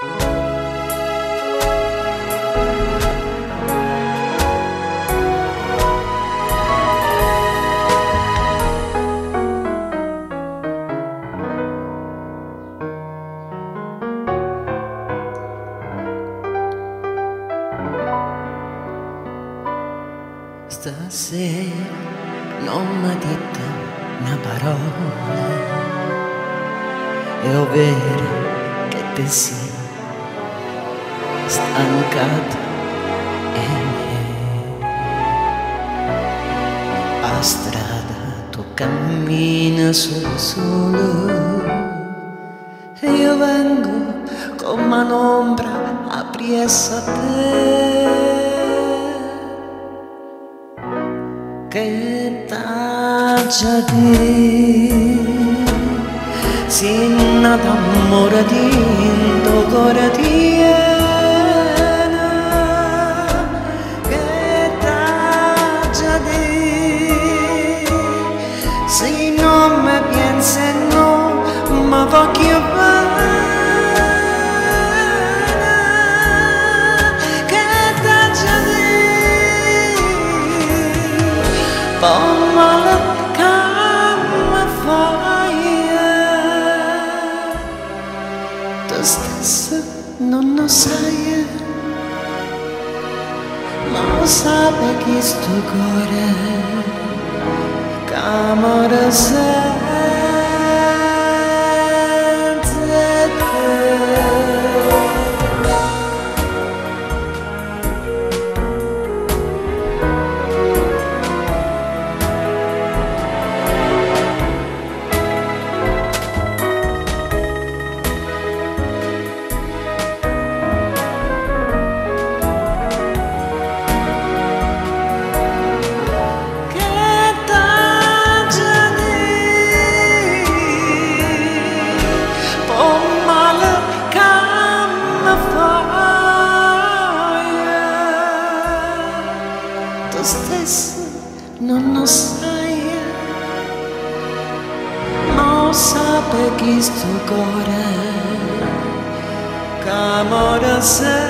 Stasera sia stancat e eh. a strada tu cammina sul solo e io vengo con manombra a priessa te. Che taccia di sin nada mora di indogora di Tu stessa non lo sai Ma sape che sto cuore Camera stesso non lo sai ma sape che sto cuore camora sempre